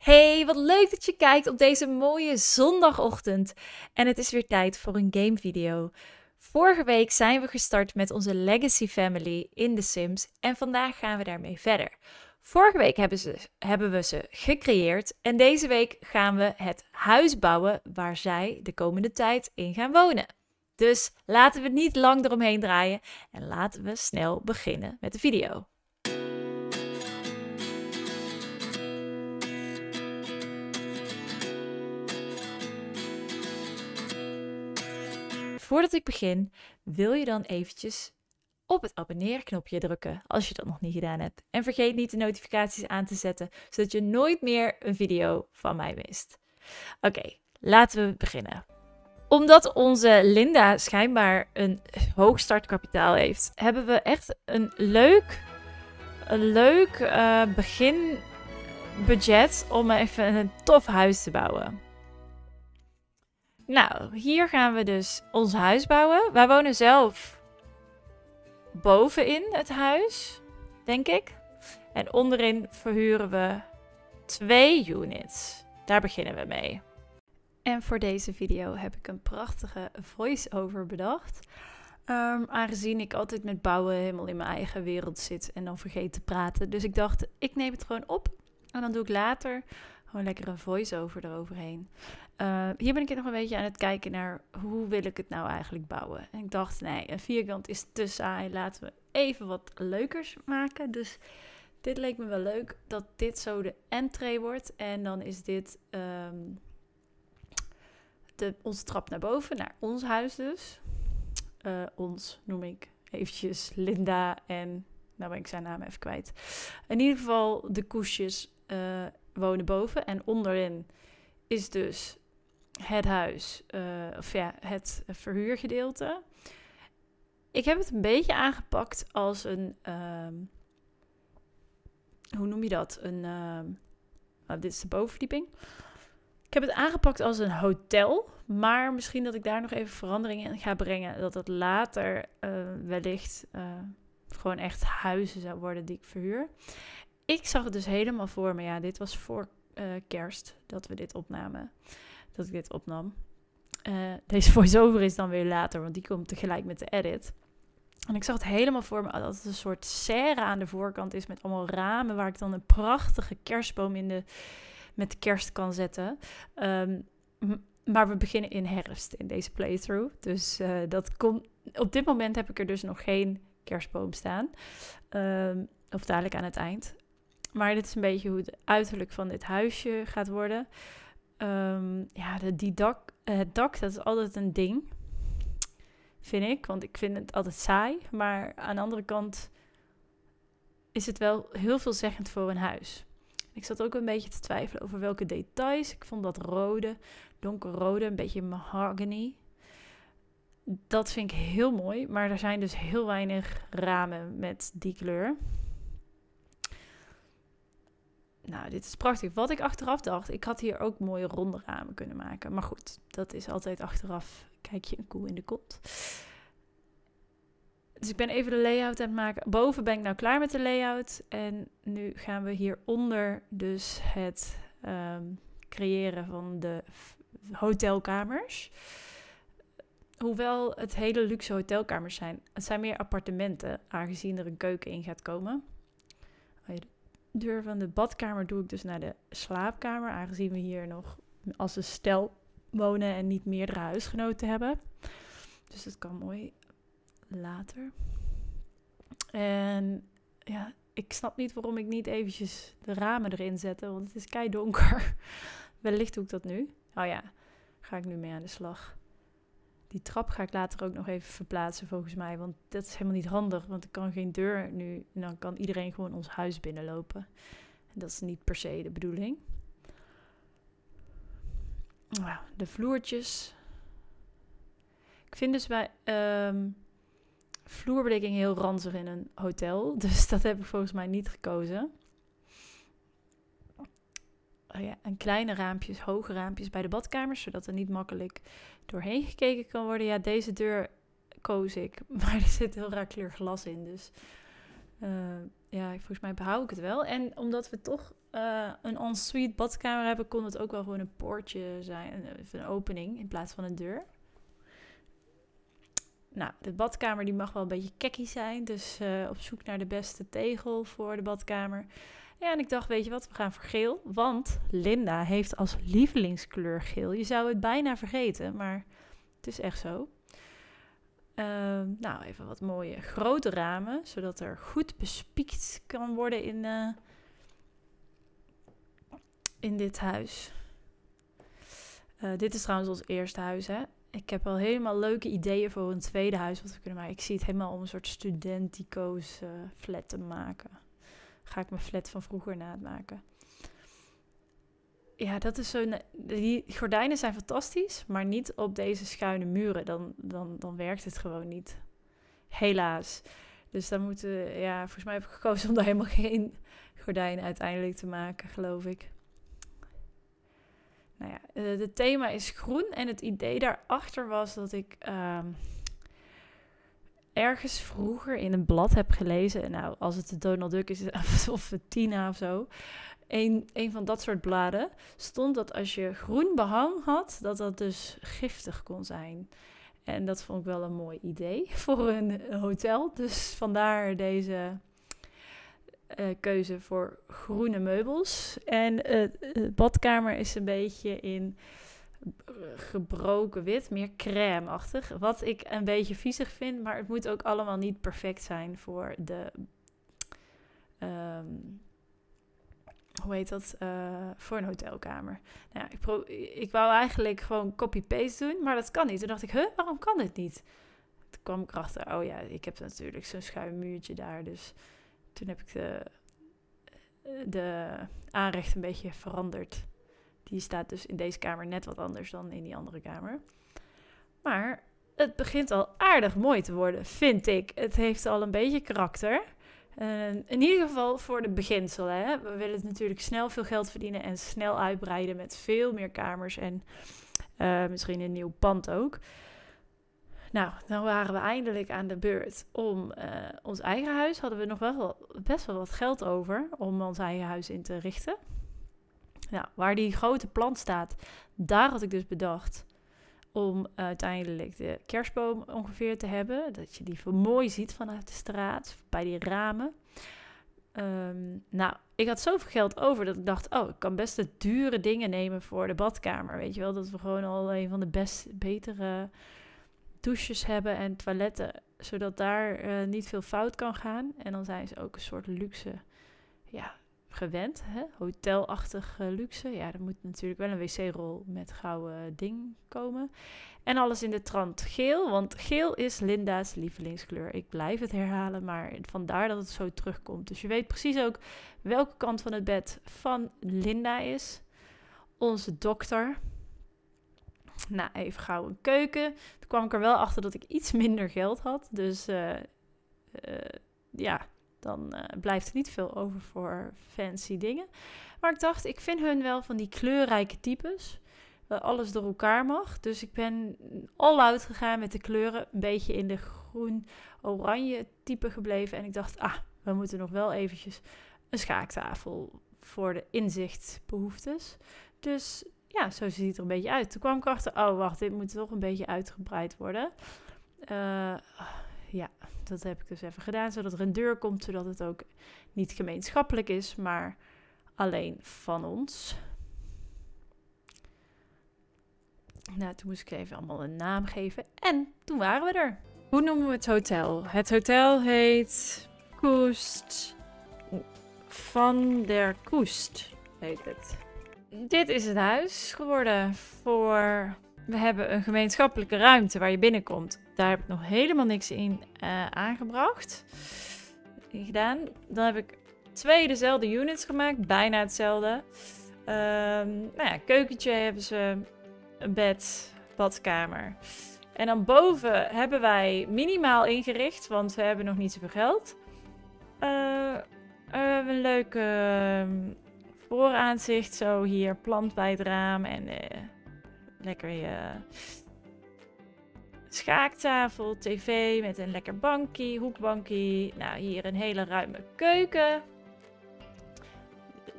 Hey, wat leuk dat je kijkt op deze mooie zondagochtend. En het is weer tijd voor een gamevideo. Vorige week zijn we gestart met onze Legacy Family in The Sims en vandaag gaan we daarmee verder. Vorige week hebben, we ze gecreëerd en deze week gaan we het huis bouwen waar zij de komende tijd in gaan wonen. Dus laten we niet lang eromheen draaien en laten we snel beginnen met de video. Voordat ik begin, wil je dan eventjes op het abonneerknopje drukken als je dat nog niet gedaan hebt. En vergeet niet de notificaties aan te zetten, zodat je nooit meer een video van mij mist. Oké, laten we beginnen. Omdat onze Linda schijnbaar een hoog startkapitaal heeft, hebben we echt een leuk, een leuk uh, beginbudget om even een tof huis te bouwen. Nou, hier gaan we dus ons huis bouwen. Wij wonen zelf bovenin het huis, denk ik. En onderin verhuren we twee units. Daar beginnen we mee. En voor deze video heb ik een prachtige voice-over bedacht. Um, aangezien ik altijd met bouwen helemaal in mijn eigen wereld zit en dan vergeet te praten. Dus ik dacht, ik neem het gewoon op en dan doe ik later gewoon lekker een voice-over eroverheen. Uh, hier ben ik nog een beetje aan het kijken naar hoe wil ik het nou eigenlijk bouwen. En ik dacht, nee, een vierkant is te saai. Laten we even wat leukers maken. Dus dit leek me wel leuk dat dit zo de entree wordt. En dan is dit um, de, onze trap naar boven, naar ons huis dus. Uh, ons noem ik eventjes Linda en, nou ben ik zijn naam even kwijt. In ieder geval de koesjes uh, wonen boven en onderin is dus het huis, uh, of ja, het verhuurgedeelte. Ik heb het een beetje aangepakt als een, um, hoe noem je dat? Een, um, nou, dit is de bovenverdieping. Ik heb het aangepakt als een hotel, maar misschien dat ik daar nog even veranderingen in ga brengen. Dat het later uh, wellicht uh, gewoon echt huizen zou worden die ik verhuur. Ik zag het dus helemaal voor me. Ja, dit was voor kerst dat we dit opnamen dat ik dit opnam. Uh, deze voice-over is dan weer later, want die komt tegelijk met de edit. En ik zag het helemaal voor me dat het een soort serre aan de voorkant is met allemaal ramen waar ik dan een prachtige kerstboom in de, met kerst kan zetten. Um, maar we beginnen in herfst in deze playthrough. Dus uh, dat komt. Op dit moment heb ik er dus nog geen kerstboom staan. Um, of dadelijk aan het eind. Maar dit is een beetje hoe het uiterlijk van dit huisje gaat worden. Um, ja, de, die dak, het dak, dat is altijd een ding. Vind ik. Want ik vind het altijd saai. Maar aan de andere kant is het wel heel veelzeggend voor een huis. Ik zat ook een beetje te twijfelen over welke details. Ik vond dat rode, donkerrode, een beetje mahogany. Dat vind ik heel mooi. Maar er zijn dus heel weinig ramen met die kleur. Nou, dit is prachtig. Wat ik achteraf dacht, ik had hier ook mooie ronde ramen kunnen maken. Maar goed, dat is altijd achteraf. Kijk je een koe in de kont. Dus ik ben even de layout aan het maken. Boven ben ik nou klaar met de layout. En nu gaan we hieronder dus het um, creëren van de hotelkamers. Hoewel het hele luxe hotelkamers zijn. Het zijn meer appartementen, aangezien er een keuken in gaat komen. Deur van de badkamer doe ik dus naar de slaapkamer, aangezien we hier nog als een stel wonen en niet meerdere huisgenoten hebben. Dus dat kan mooi later. En ja, ik snap niet waarom ik niet eventjes de ramen erin zette, want het is kei donker. Wellicht doe ik dat nu. Oh ja, ga ik nu mee aan de slag. Die trap ga ik later ook nog even verplaatsen volgens mij. Want dat is helemaal niet handig. Want ik kan geen deur nu. En dan kan iedereen gewoon ons huis binnenlopen. En dat is niet per se de bedoeling. De vloertjes. Ik vind dus bij um, vloerbedekking heel ranzig in een hotel. Dus dat heb ik volgens mij niet gekozen ja, een kleine raampjes, hoge raampjes bij de badkamers, zodat er niet makkelijk doorheen gekeken kan worden. Ja, deze deur koos ik, maar er zit heel raar kleur glas in. Dus uh, ja, volgens mij behoud ik het wel. En omdat we toch uh, een ensuite badkamer hebben, kon het ook wel gewoon een poortje zijn. Een, een opening in plaats van een deur. Nou, de badkamer die mag wel een beetje kekkie zijn. Dus op zoek naar de beste tegel voor de badkamer. Ja, en ik dacht, weet je wat, we gaan voor geel. Want Linda heeft als lievelingskleur geel. Je zou het bijna vergeten, maar het is echt zo. Uh, nou, even wat mooie grote ramen, zodat er goed bespiekt kan worden in, uh, in dit huis. Uh, dit is trouwens ons eerste huis, hè. Ik heb al helemaal leuke ideeën voor een tweede huis wat we kunnen maken. Ik zie het helemaal om een soort studentico's flat te maken ga ik mijn flat van vroeger maken. Ja, dat is zo. Die gordijnen zijn fantastisch, maar niet op deze schuine muren. Dan, dan, dan werkt het gewoon niet. Helaas. Dus dan moeten, ja, volgens mij heb ik gekozen om daar helemaal geen gordijnen uiteindelijk te maken, geloof ik. Nou ja, eh, het thema is groen en het idee daarachter was dat ik ehm, ergens vroeger in een blad heb gelezen. Nou, als het de Donald Duck is of Tina of zo. Een, een van dat soort bladen stond dat als je groen behang had, dat dat dus giftig kon zijn. En dat vond ik wel een mooi idee voor een hotel. Dus vandaar deze uh, keuze voor groene meubels. En uh, de badkamer is een beetje in gebroken wit, meer crème-achtig. Wat ik een beetje viezig vind, maar het moet ook allemaal niet perfect zijn voor de. Um, hoe heet dat? Uh, voor een hotelkamer. Nou ja, ik, pro ik wou eigenlijk gewoon copy-paste doen, maar dat kan niet. Toen dacht ik, huh, waarom kan dit niet? Toen kwam ik erachter, oh ja, ik heb natuurlijk zo'n schuin muurtje daar. Dus toen heb ik de, de aanrecht een beetje veranderd. Die staat dus in deze kamer net wat anders dan in die andere kamer. Maar het begint al aardig mooi te worden, vind ik. Het heeft al een beetje karakter. Uh, in ieder geval voor de beginsel. Hè. We willen natuurlijk snel veel geld verdienen en snel uitbreiden met veel meer kamers en uh, misschien een nieuw pand ook. Nou, dan waren we eindelijk aan de beurt om uh, ons eigen huis. Hadden we nog wel best wel wat geld over om ons eigen huis in te richten. Nou, waar die grote plant staat, daar had ik dus bedacht om uiteindelijk de kerstboom ongeveer te hebben. Dat je die mooi ziet vanuit de straat, bij die ramen. Um, nou, ik had zoveel geld over dat ik dacht, oh, ik kan best de dure dingen nemen voor de badkamer. Weet je wel, dat we gewoon al een van de best, betere douches hebben en toiletten. Zodat daar uh, niet veel fout kan gaan. En dan zijn ze ook een soort luxe ja, gewend. Hè? Hotelachtig luxe. Ja, er moet natuurlijk wel een wc-rol met gouden ding komen. En alles in de trant geel, want geel is Linda's lievelingskleur. Ik blijf het herhalen, maar vandaar dat het zo terugkomt. Dus je weet precies ook welke kant van het bed van Linda is. Onze dokter. Nou, even gauw een keuken. Toen kwam ik er wel achter dat ik iets minder geld had. Dus uh, uh, ja, dan uh, blijft er niet veel over voor fancy dingen. Maar ik dacht, ik vind hun wel van die kleurrijke types. Waar alles door elkaar mag. Dus ik ben all out gegaan met de kleuren. Een beetje in de groen-oranje type gebleven. En ik dacht, ah, we moeten nog wel eventjes een schaaktafel voor de inzichtbehoeftes. Dus ja, zo ziet het er een beetje uit. Toen kwam ik achter, oh wacht, dit moet toch een beetje uitgebreid worden. Uh, ja, dat heb ik dus even gedaan, zodat er een deur komt, zodat het ook niet gemeenschappelijk is, maar alleen van ons. Nou, toen moest ik even allemaal een naam geven en toen waren we er. Hoe noemen we het hotel? Het hotel heet Koest van der Koest, heet het. Dit is het huis geworden voor we hebben een gemeenschappelijke ruimte waar je binnenkomt. Daar heb ik nog helemaal niks in uh, aangebracht. Gedaan. Dan heb ik twee dezelfde units gemaakt. Bijna hetzelfde. Um, nou ja, keukentje hebben ze. Een bed. Badkamer. En dan boven hebben wij minimaal ingericht. Want we hebben nog niet zoveel geld. Uh, een leuke uh, vooraanzicht. Zo hier plant bij het raam. En lekker je schaaktafel, tv met een lekker bankje, hoekbankje. Nou, hier een hele ruime keuken.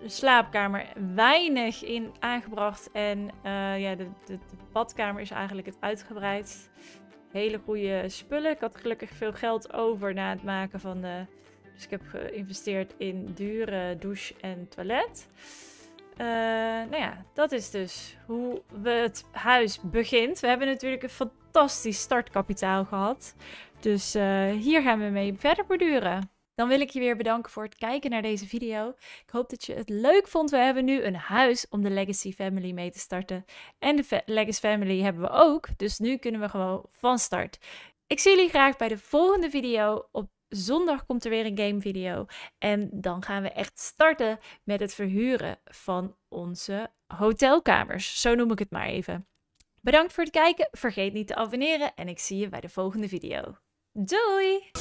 slaapkamer weinig in aangebracht. En uh, ja, de, de, de, badkamer is eigenlijk het uitgebreid. Hele goede spullen. Ik had gelukkig veel geld over na het maken van de... Dus ik heb geïnvesteerd in dure douche en toilet. Uh, nou ja, dat is dus hoe we het huis begint. We hebben natuurlijk een fantastisch startkapitaal gehad. Dus uh, hier gaan we mee verder borduren. Dan wil ik je weer bedanken voor het kijken naar deze video. Ik hoop dat je het leuk vond. We hebben nu een huis om de Legacy Family mee te starten. En de Legacy Family hebben we ook. Dus nu kunnen we gewoon van start. Ik zie jullie graag bij de volgende video. Op zondag komt er weer een game video. En dan gaan we echt starten met het verhuren van onze hotelkamers. Zo noem ik het maar even. Bedankt voor het kijken. Vergeet niet te abonneren en ik zie je bij de volgende video. Doei!